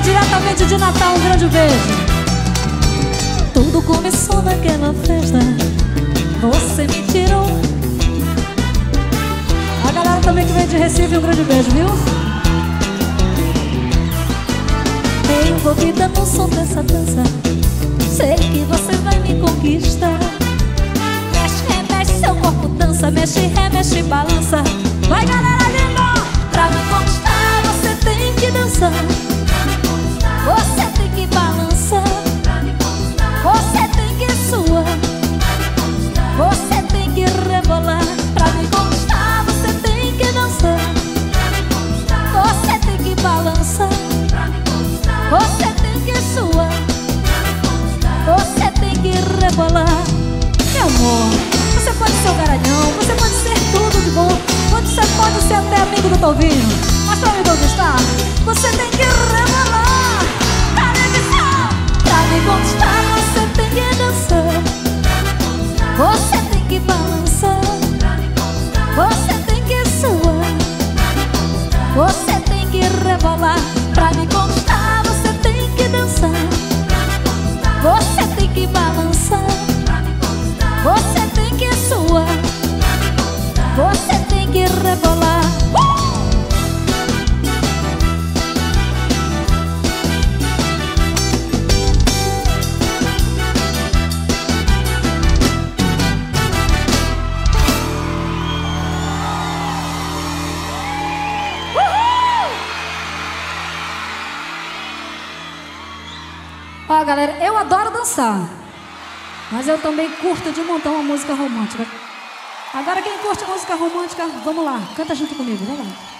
diretamente de Natal, um grande beijo. Tudo começou naquela festa, você me tirou. A galera também que vem de Recife, um grande beijo, viu? Envolvida no som dessa dança, sei que você vai me conquistar. Mexe, remexe, seu corpo dança, mexe, remexe, balança. Vai, galera linda! Pra me conquistar, você tem que dançar. Você Ó, galera, eu adoro dançar. Mas eu também curto de montar uma música romântica. Agora quem curte música romântica, vamos lá, canta junto comigo, vai lá.